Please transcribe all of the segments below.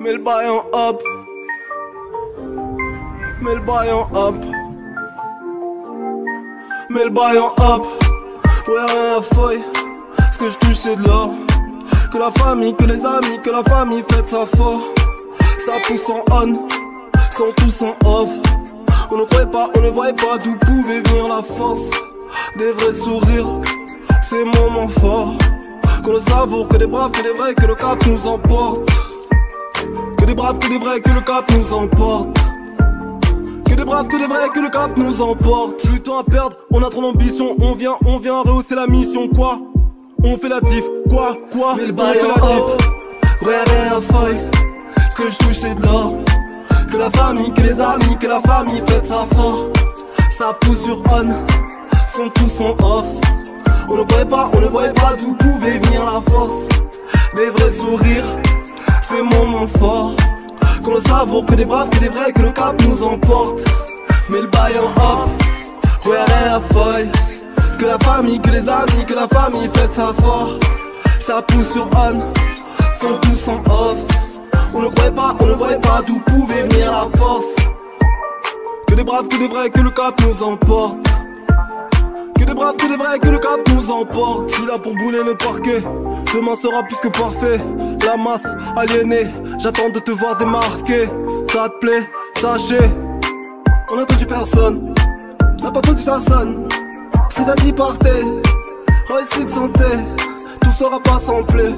Mets le bail en hop. Mets le bail en hop. Mets le bail en hop. Ouais, rien à feuille. Ce que je touche, c'est de l'or. Que la famille, que les amis, que la famille fête ça fort. Ça pousse en on, sont tous en off. On ne croyait pas, on ne voyait pas d'où pouvait venir la force. Des vrais sourires, ces moments forts. Qu'on le savoure, que des braves, que des vrais, que le cap nous emporte. Que des braves, que des vrais, que le cap nous emporte. Que des braves, que des vrais, que le cap nous emporte. Plus temps à perdre, on a trop d'ambition. On vient, on vient rehausser la mission, quoi? On fait la tif, quoi, quoi? Mais le on fait la tif. Ouais, rien feuille. Ce que je touche, c'est de l'or. Que la famille, que les amis, que la famille fête ça fort. Ça pousse sur on, sont tous en off. On ne croyait pas, on ne voyait pas d'où pouvait venir la force. Des vrais sourires, ces moments forts. Qu'on le savoure, que des braves, que des vrais, que le cap nous emporte. Mais le bail en off, ouais, à feuille. Que la famille, que les amis, que la famille fête ça fort. Ça pousse sur on, sont tous en off. On ne croyait pas, on ne voyait pas d'où pouvait venir la force. Que des braves, que des vrais, que le cap nous emporte. Des braves, que des vrais, que le cap nous emporte. Je suis là pour bouler le parquet. Demain sera plus que parfait. La masse aliénée, j'attends de te voir démarquer. Ça te plaît, sachez. On n'a entendu personne. N'a pas entendu ça sonne. C'est dit partez. Réussite santé. Tout sera pas samplé.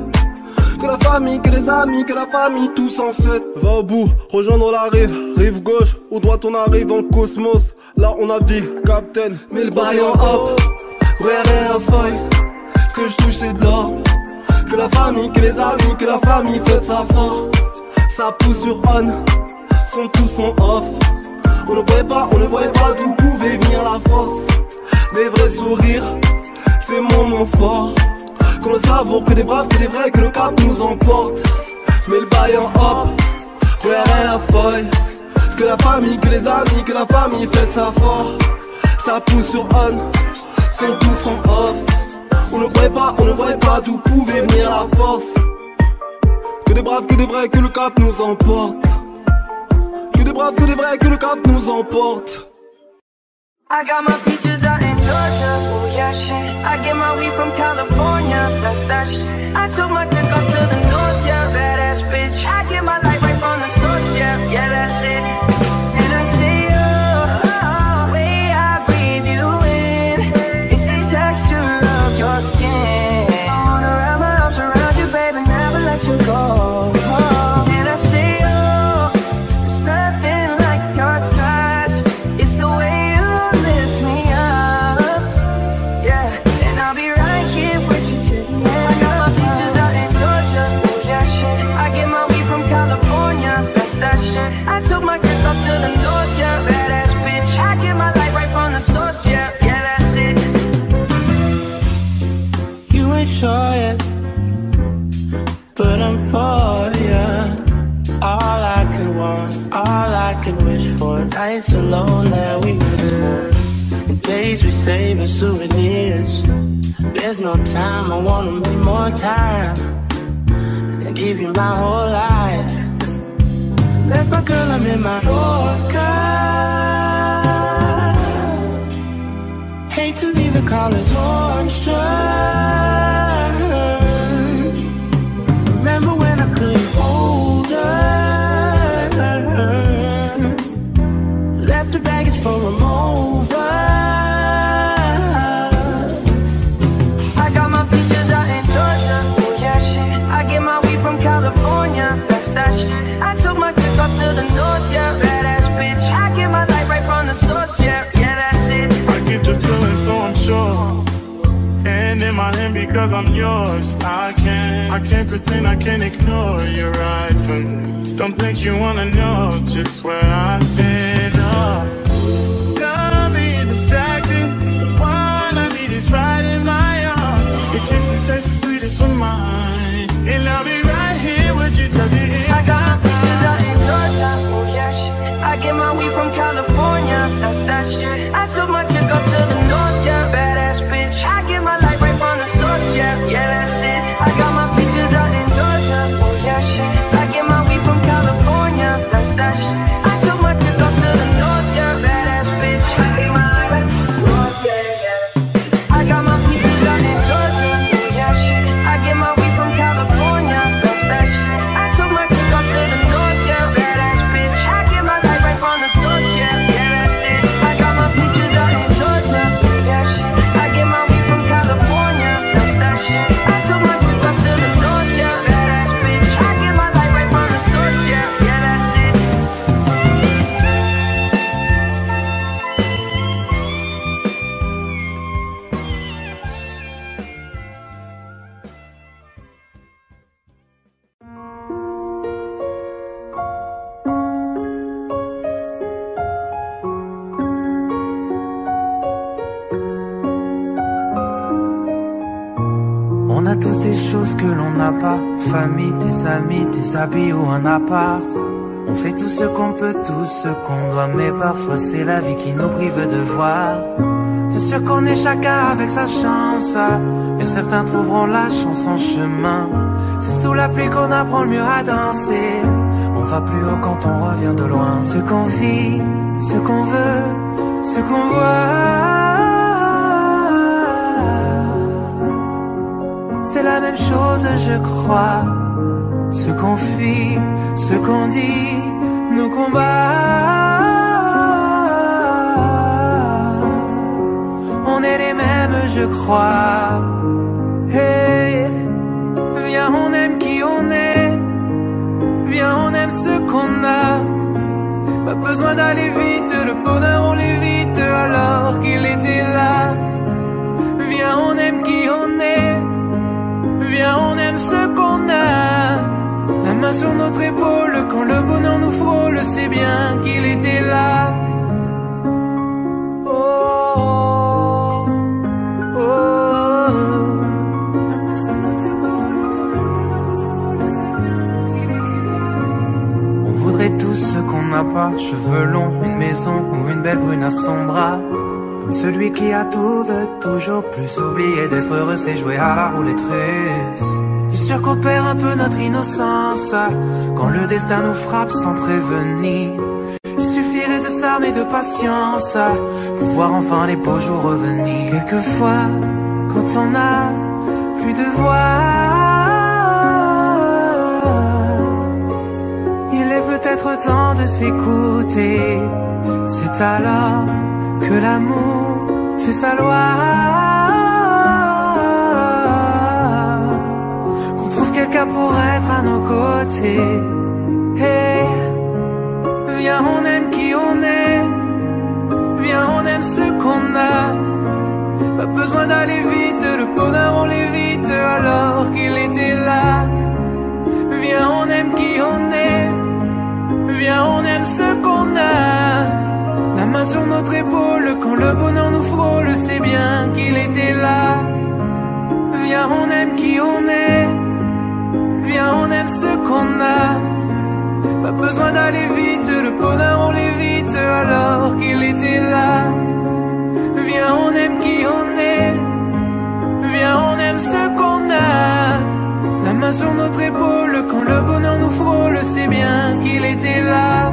Que la famille, que les amis, que la famille, tous en fête. Va au bout, rejoindre la rive, rive gauche ou droite, on arrive dans le cosmos. Là on navigue, captain, mais le bail en hop. À feuille, ce que je touche c'est de l'or. Que la famille, que les amis, que la famille fête ça fort. Ça pousse sur on, sont tous en off. On ne croyait pas, on ne voyait pas d'où pouvait venir la force. Des vrais sourires, ces moments forts. Qu'on le savoure, que des braves, que des vrais, que le cap nous emporte. Mais le bail en hop, rien à feuille. Que la famille, que les amis, que la famille fête ça fort. Ça pousse sur on, sont tous en off. On ne croyait pas, on ne voyait pas d'où pouvait venir la force. Que des braves, que des vrais, que le cap nous emporte. Que des braves, que des vrais, que le cap nous emporte. I got my Georgia, shit. I get my weed from California, that's that shit. I took my dick up to the north, yeah, badass bitch. I get my light right from the source, yeah, yeah, that's it. Nights alone that we miss more. Days we save as souvenirs. There's no time, I wanna make more time. And give you my whole life. Left my girl, I'm in my Yorker. Hate to leave call it torture. Because I'm yours. I can't, I can't pretend, I can't ignore you right from me. Don't think you wanna know just where I've been. Oh. Un appart. On fait tout ce qu'on peut, tout ce qu'on doit, mais parfois c'est la vie qui nous prive de voir. Bien sûr qu'on est chacun avec sa chance, mais certains trouveront la chance en chemin. C'est sous la pluie qu'on apprend le mieux à danser. On va plus haut quand on revient de loin. Ce qu'on vit, ce qu'on veut, ce qu'on voit. C'est la même chose, je crois. Ce qu'on fuit, ce qu'on dit, nos combats. On est les mêmes, je crois. Hey, viens, on aime qui on est. Viens, on aime ce qu'on a. Pas besoin d'aller vite, le bonheur on l'évite alors qu'il était là. Main sur notre épaule, quand le bonheur nous frôle, c'est bien qu'il était là. Oh, oh, oh. Sur notre épaule, quand le bonheur nous frôle, c'est bien qu'il était là. On voudrait tout ce qu'on n'a pas, cheveux longs, une maison ou une belle brune à son bras. Comme celui qui a tout veut toujours plus oublier d'être heureux, c'est jouer à la roulette russe. Bien sûr qu'on perd un peu notre innocence quand le destin nous frappe sans prévenir. Il suffirait de s'armer de patience pour voir enfin les beaux jours revenir. Quelquefois, quand on a plus de voix, il est peut-être temps de s'écouter. C'est alors que l'amour fait sa loi. Pour être à nos côtés. Hey, viens, on aime qui on est. Viens, on aime ce qu'on a. Pas besoin d'aller vite, le bonheur on l'évite alors qu'il était là. Viens, on aime qui on est. Viens, on aime ce qu'on a. La main sur notre épaule, quand le bonheur nous frôle, c'est bien qu'il était là. Viens, on aime qui on est. On aime ce qu'on a. Pas besoin d'aller vite, le bonheur on l'évite alors qu'il était là. Viens, on aime qui on est. Viens, on aime ce qu'on a. La main sur notre épaule, quand le bonheur nous frôle, c'est bien qu'il était là.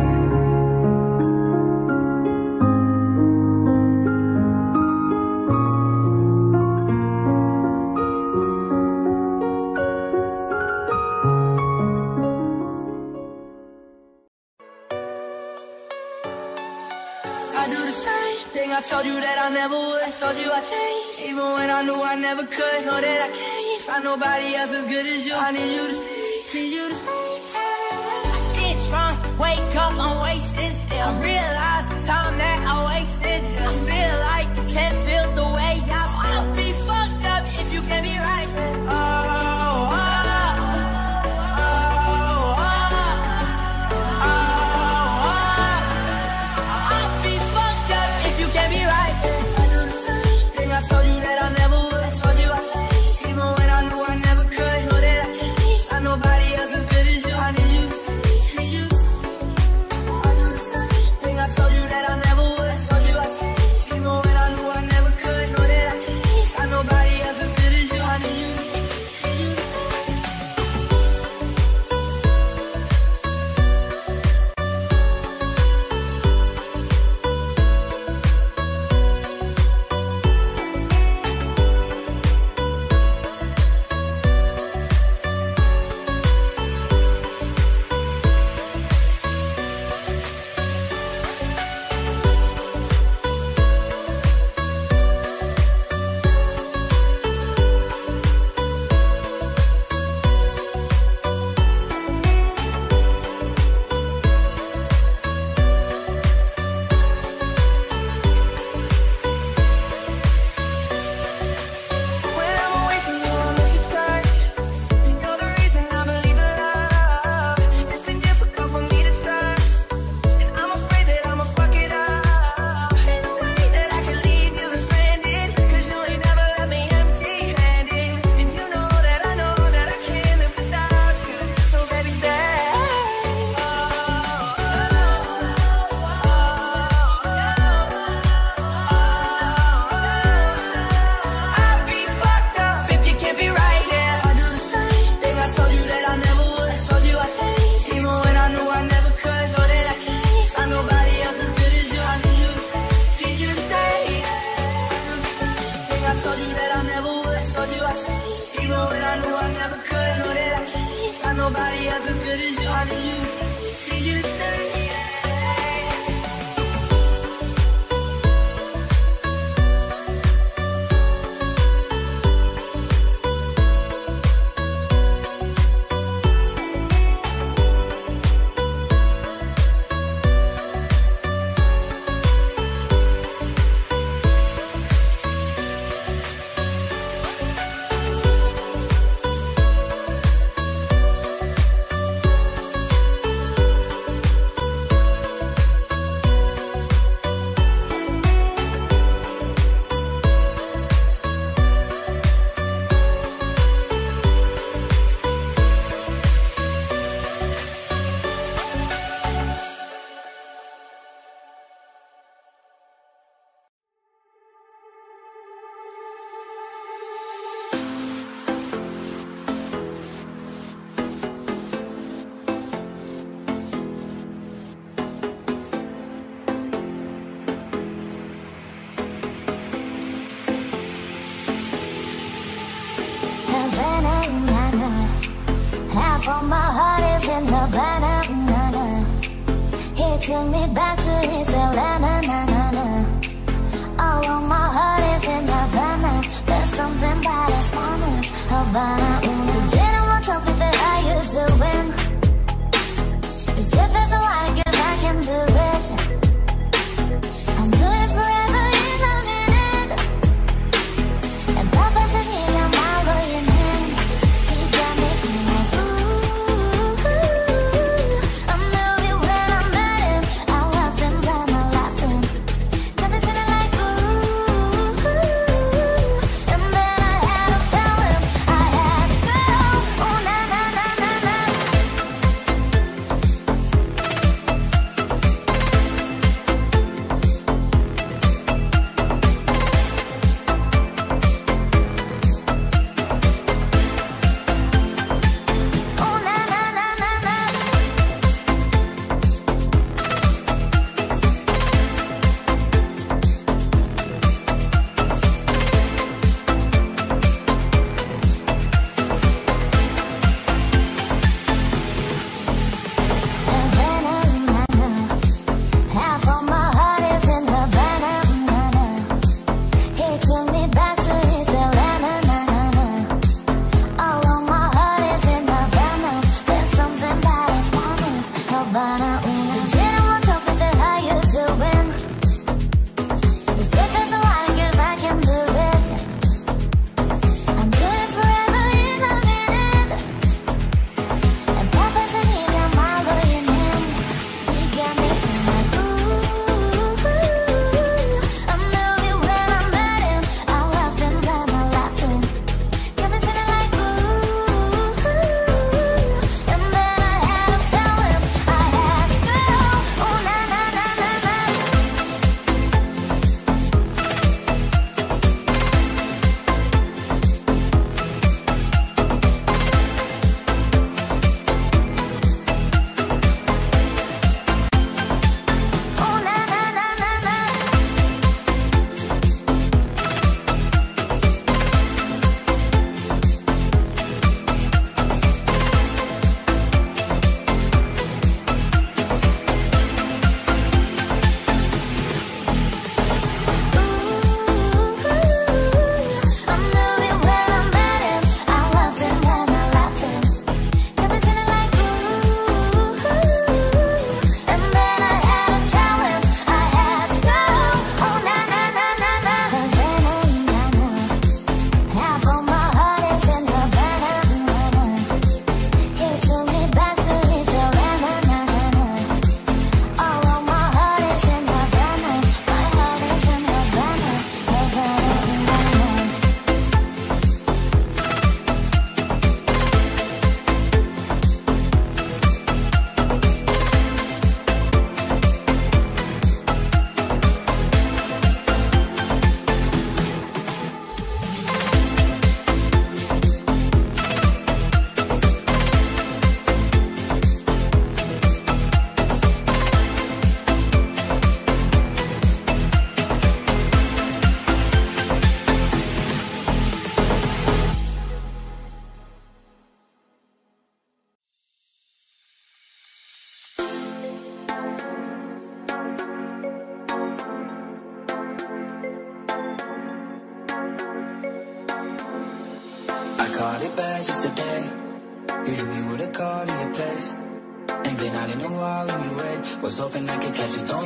Told you that I never would. Told you I changed, even when I knew I never could. Know that I can't find nobody else as good as you. I need you to stay, need you to stay. I get strong, wake up, I'm took me back to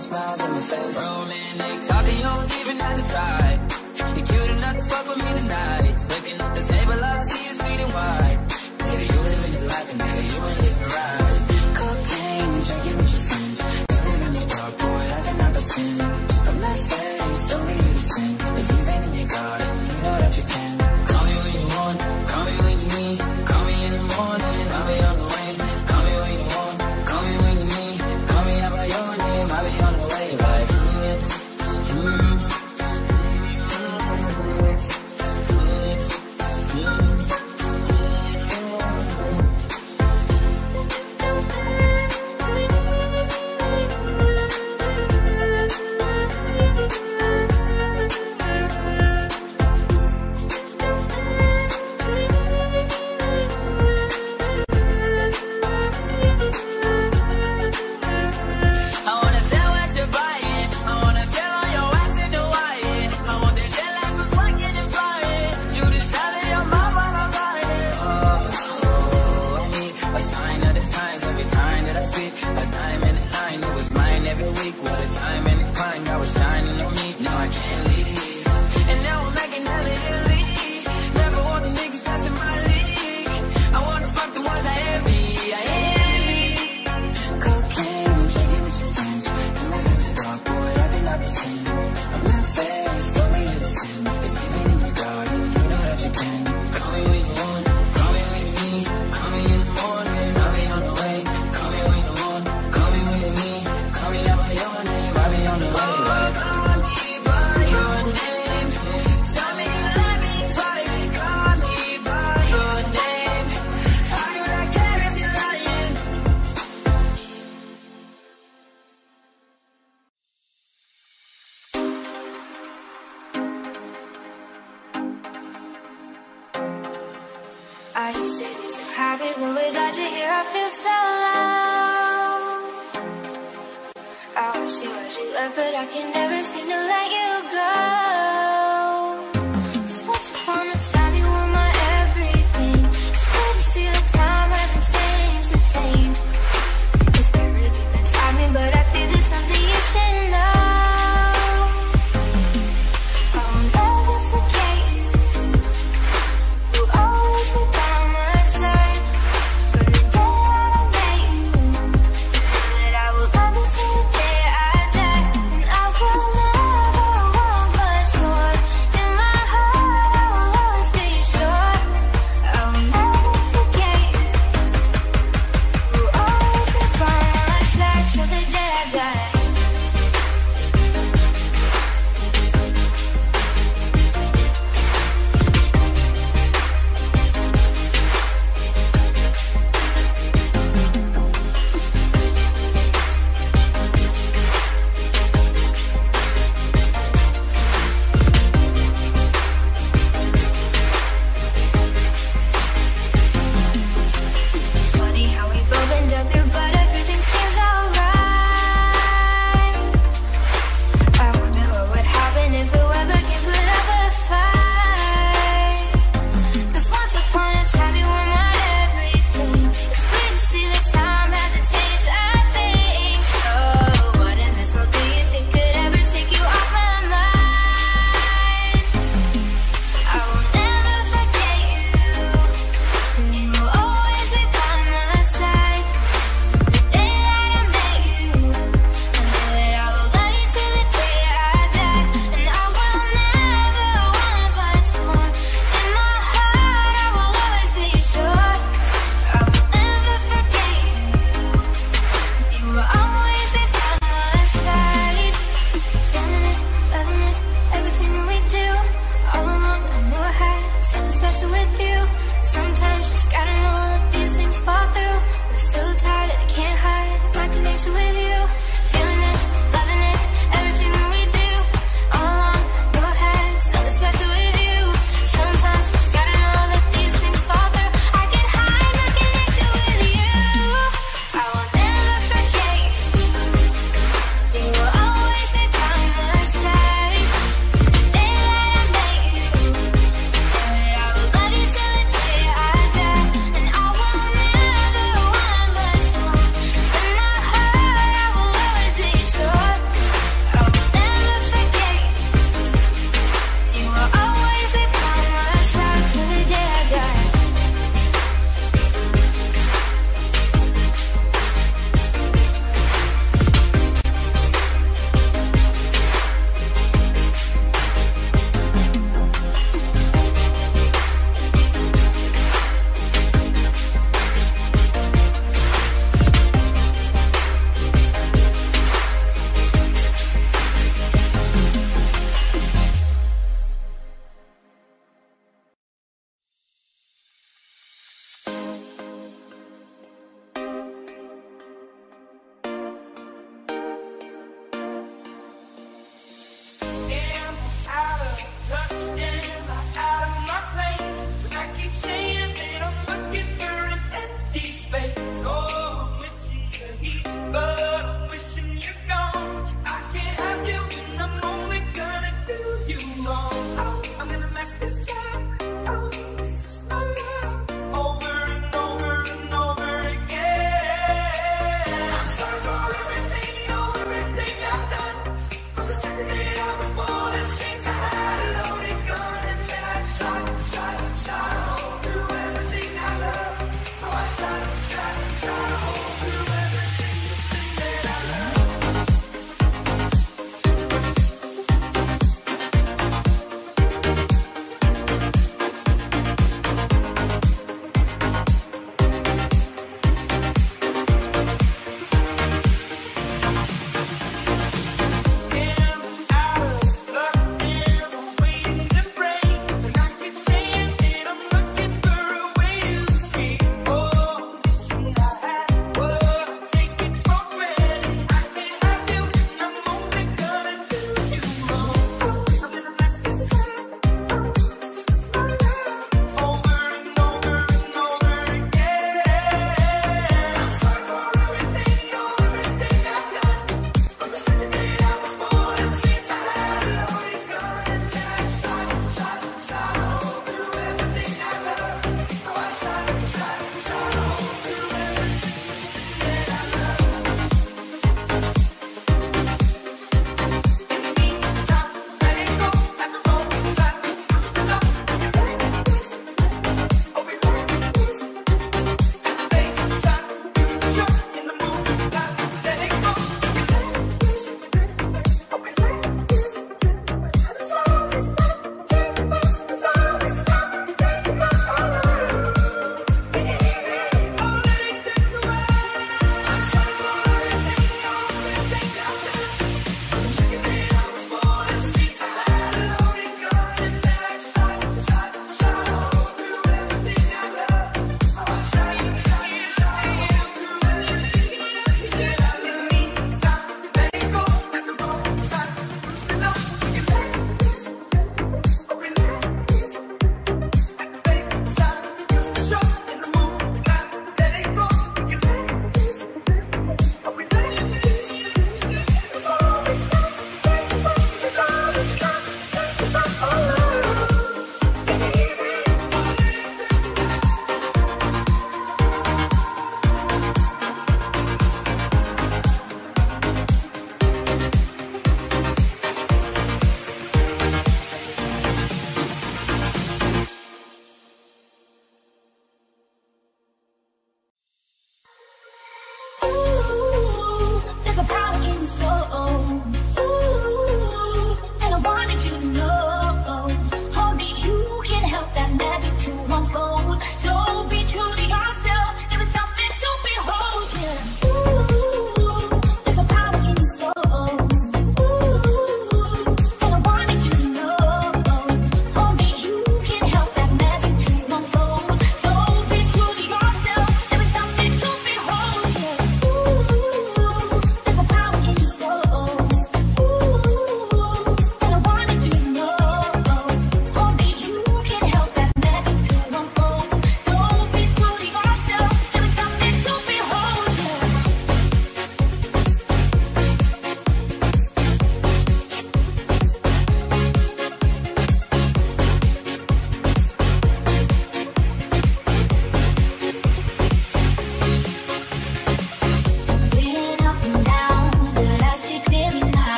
smiles I can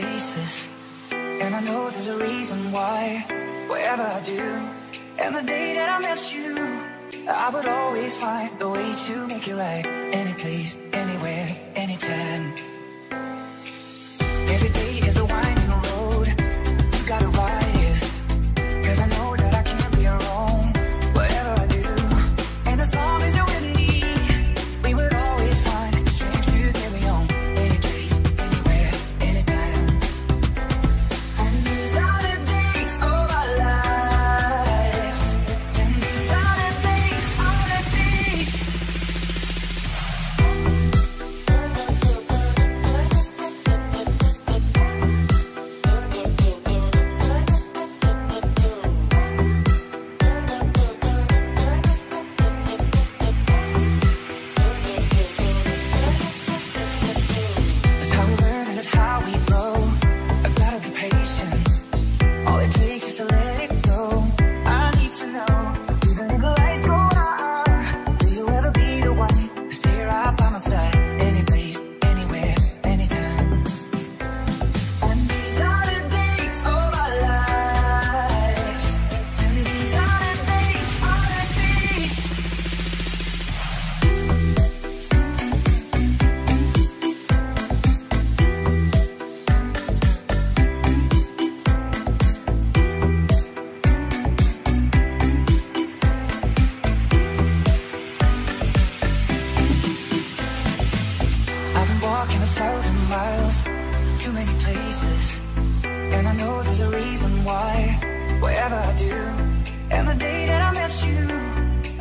places. And I know there's a reason why. Wherever I do And the day that I met you I would always find the way to make it right. Any place, anywhere, anytime.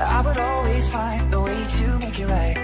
I would always find the way to make it right.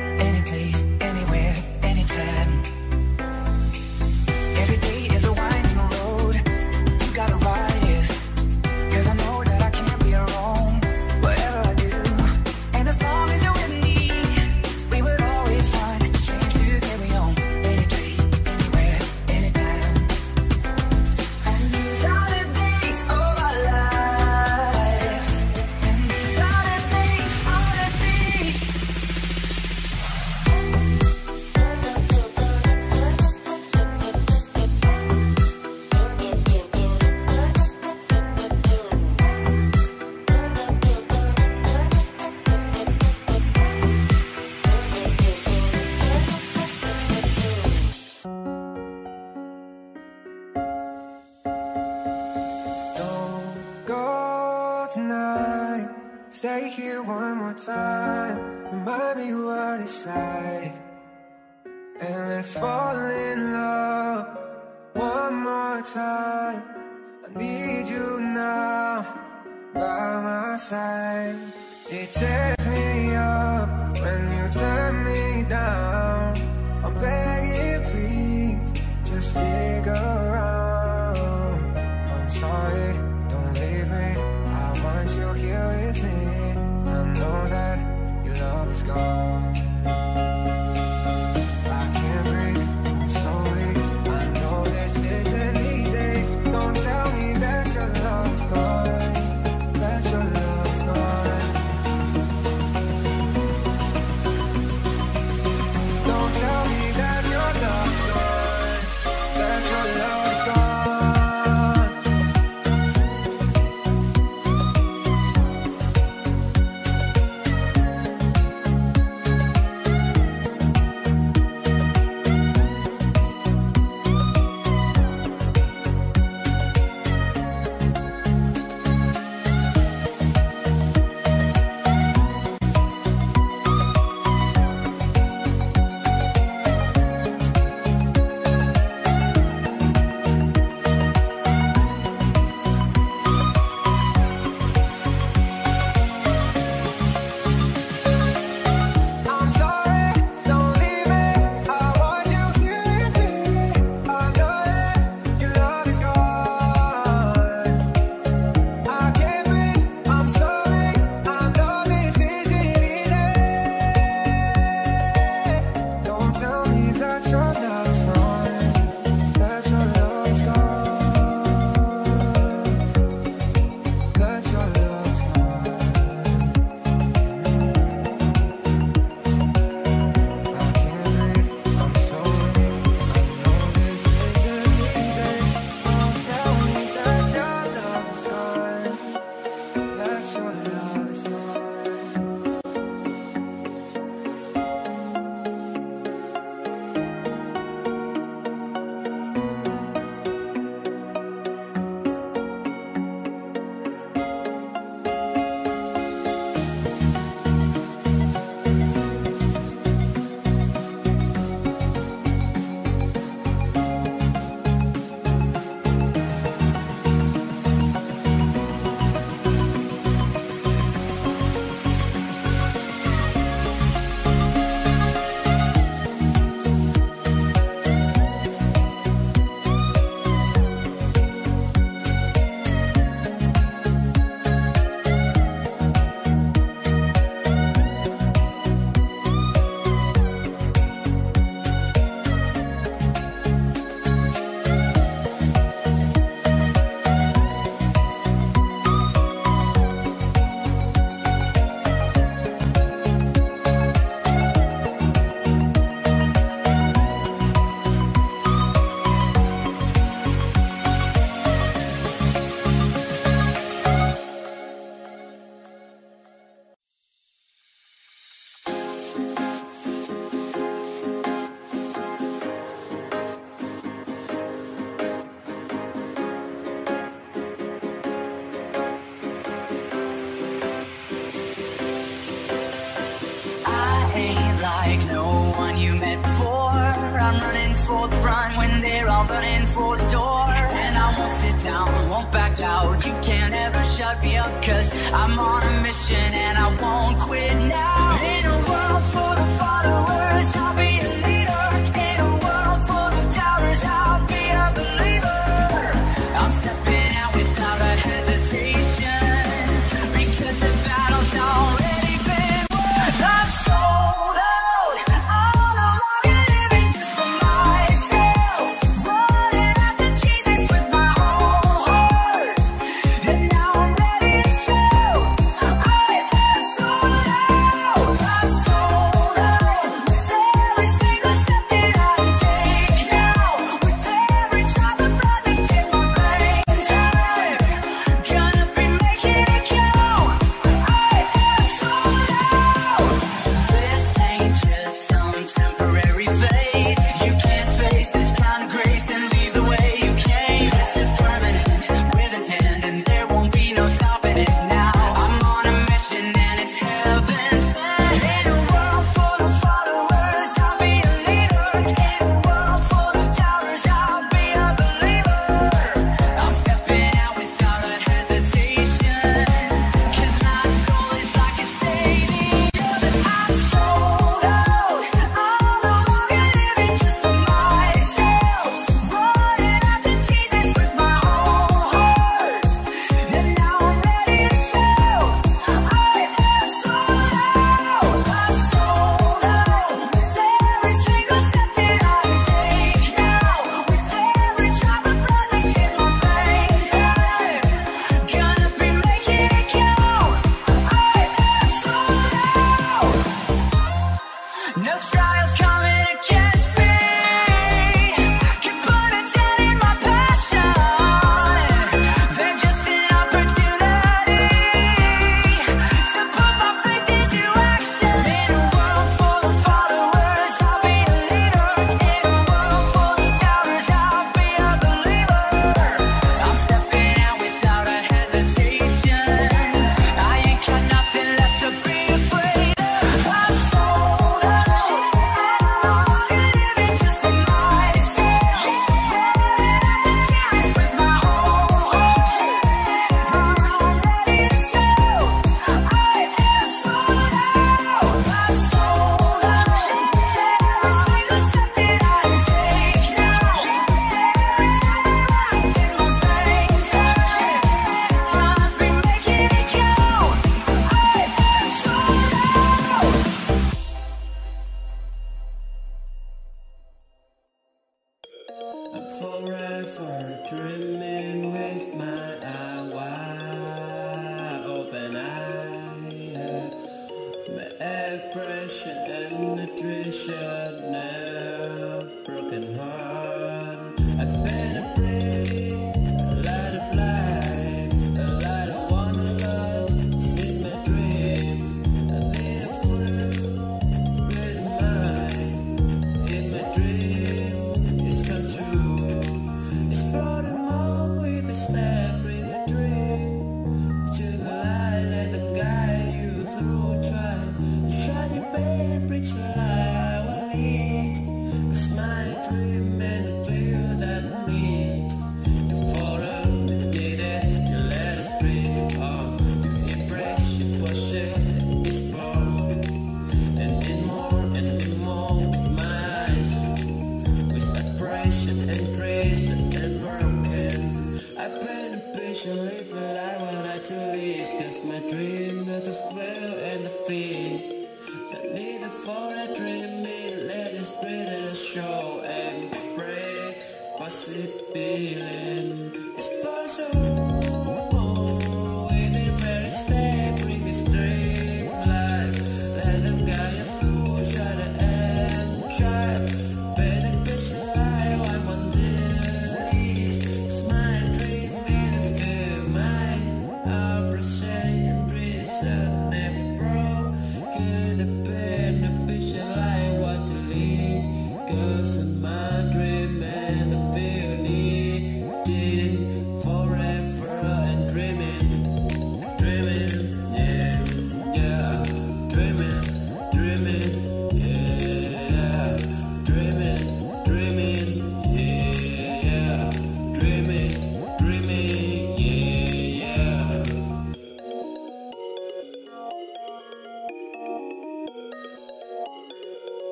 for the front when they're all running for the door. And I won't sit down, won't back out. You can't ever shut me up, cause I'm on a mission and I won't quit now. In a world full of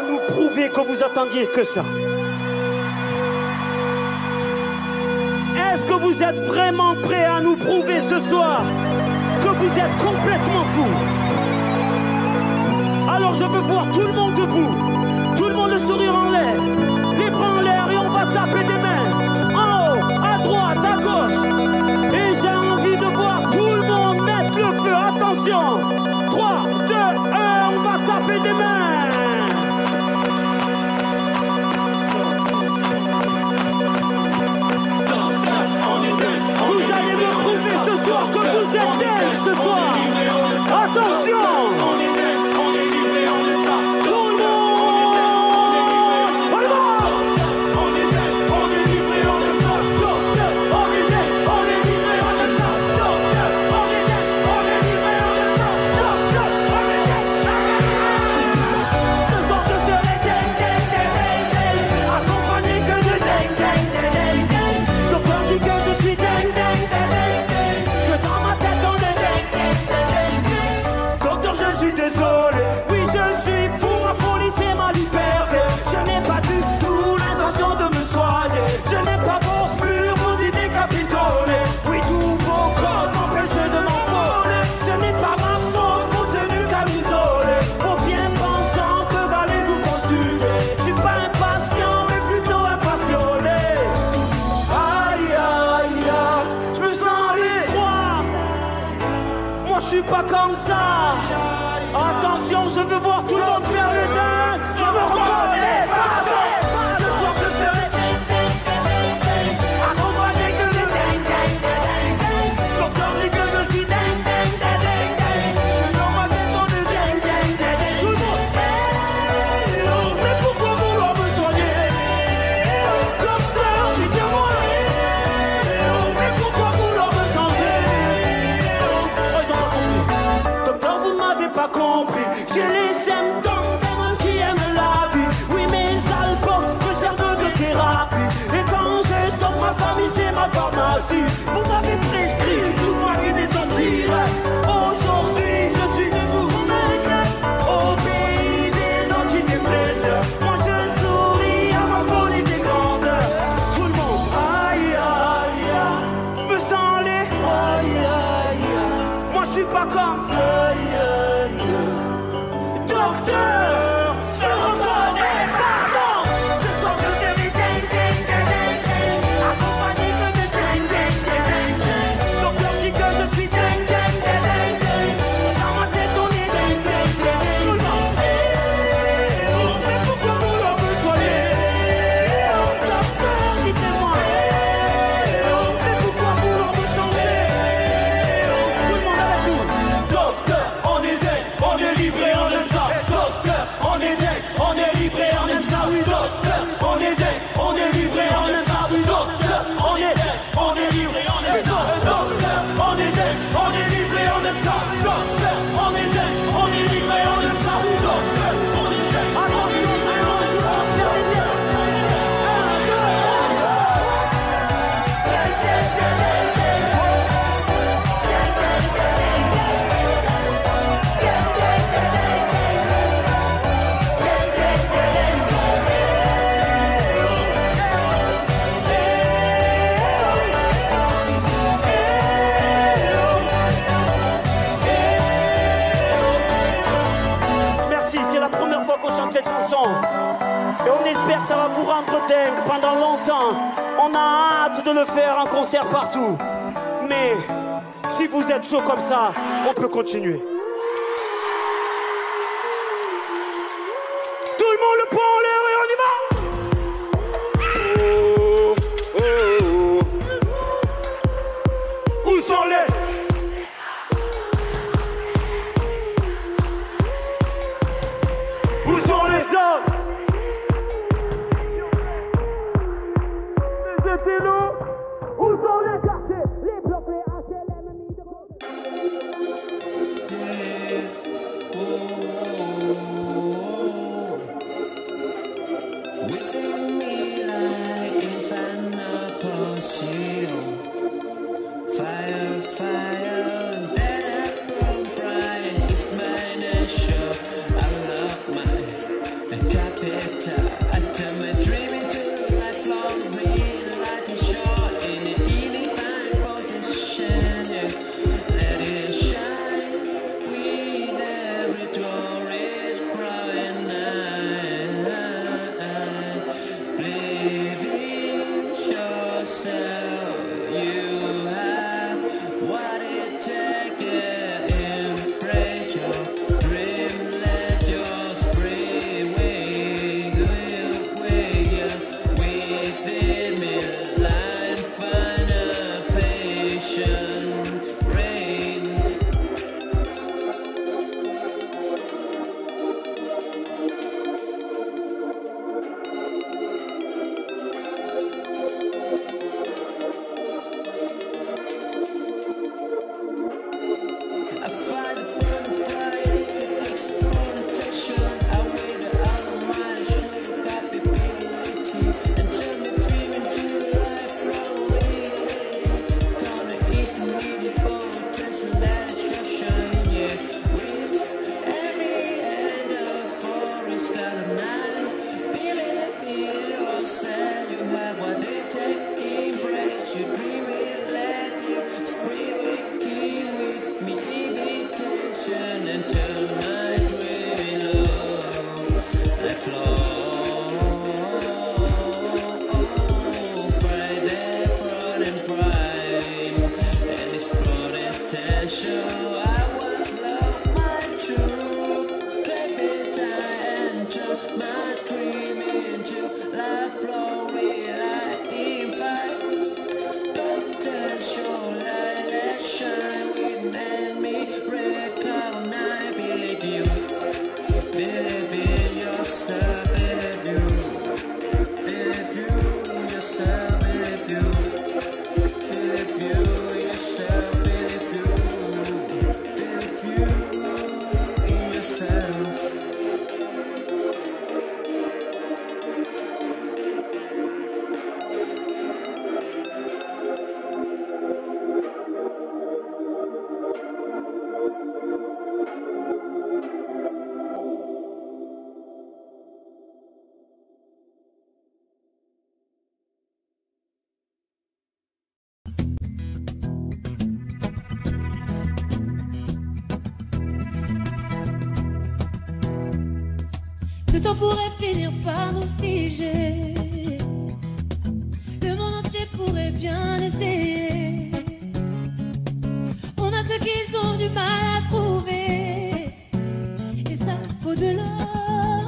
nous prouver que vous attendiez que ça. Est-ce que vous êtes vraiment prêt à nous prouver ce soir que vous êtes complètement fou Alors je veux voir tout le monde debout, tout le monde le sourire en l'air, les bras en l'air et on va taper des 色素 de le faire en concert partout. Mais si vous êtes chaud comme ça, on peut continuer. pourrait finir par nous figer. Le monde entier pourrait bien essayer. On a ceux qui ont du mal à trouver. Et ça vaut de l'or.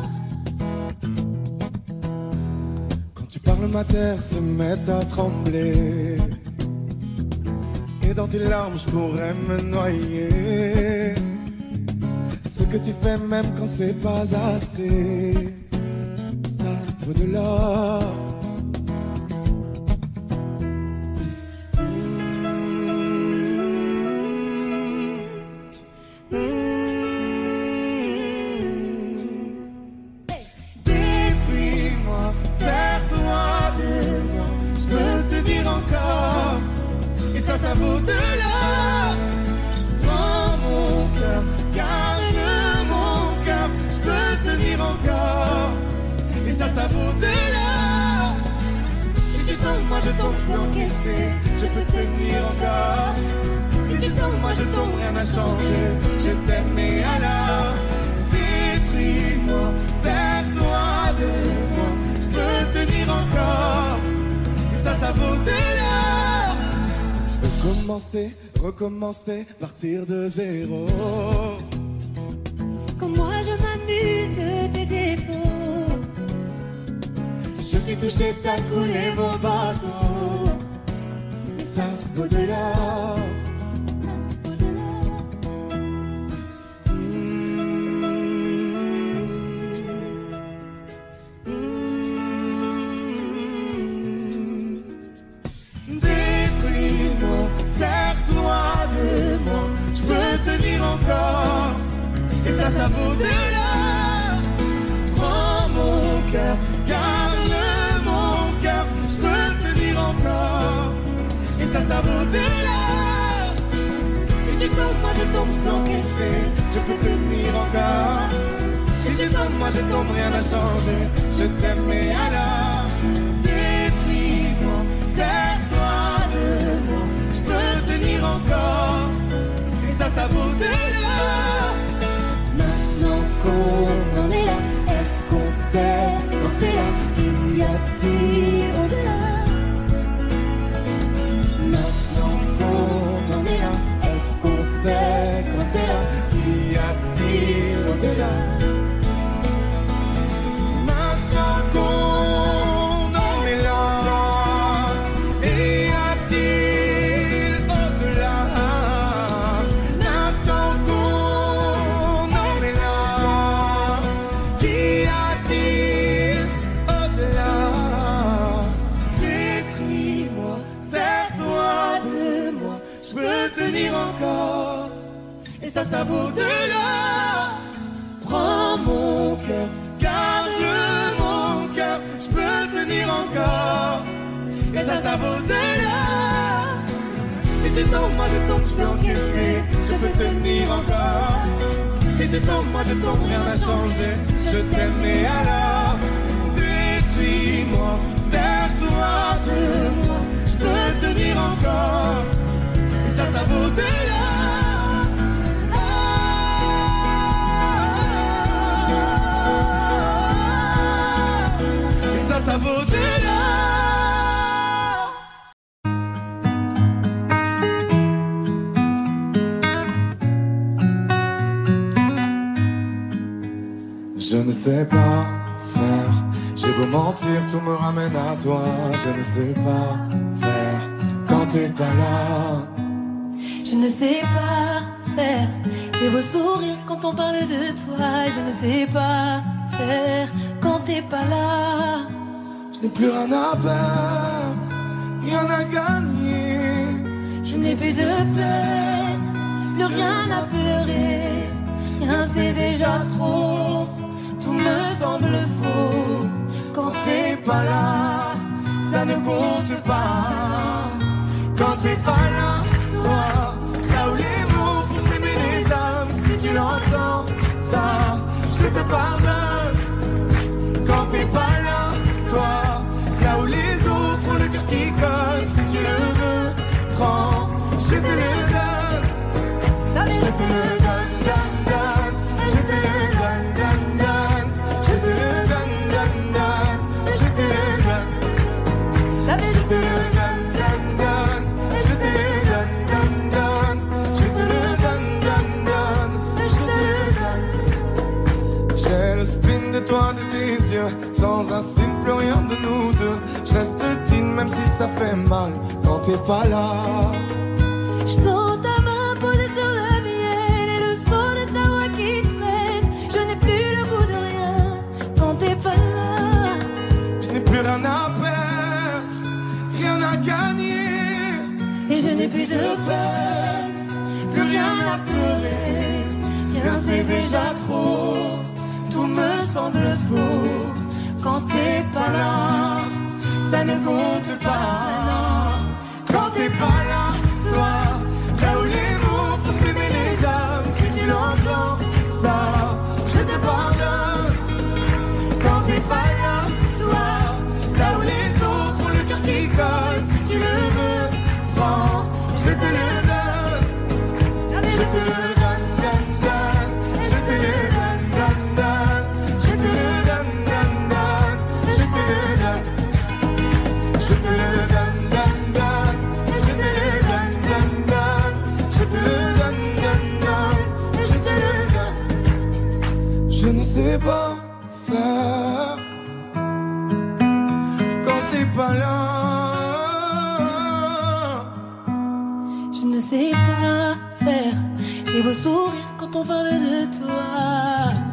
Quand tu parles, ma terre se met à trembler. Et dans tes larmes, je pourrais me noyer que tu fais même quand c'est pas assez. Ça vaut de l'or. recommencer, partir de zéro. Quand moi je m'amuse de tes défauts, je suis touché, t'as coulé mon bateau, mais ça au-delà. toi, je ne sais pas faire quand t'es pas là. Je ne sais pas faire. J'ai beau sourire quand on parle de toi, je ne sais pas faire quand t'es pas là. Je n'ai plus rien à perdre, rien à gagner. Je n'ai plus de peine, plus rien à pleurer. Rien c'est déjà trop, tout me semble faux quand t'es pas là compte pas. Quand t'es pas là, toi, là où les mots font s'aimer les âmes, si tu l'entends, ça, je te pardonne. fait mal quand t'es pas là. Je sens ta main posée sur la mienne et le son de ta voix qui traîne. Je n'ai plus le goût de rien quand t'es pas là. Je n'ai plus rien à perdre, rien à gagner. Et je n'ai plus de peine, plus rien à pleurer. Rien c'est déjà trop, tout me semble faux quand t'es pas là ça ne compte pas. Quand t'es pas là. sais pas faire quand t'es pas là. Je ne sais pas faire. J'ai beau sourire quand on parle de toi.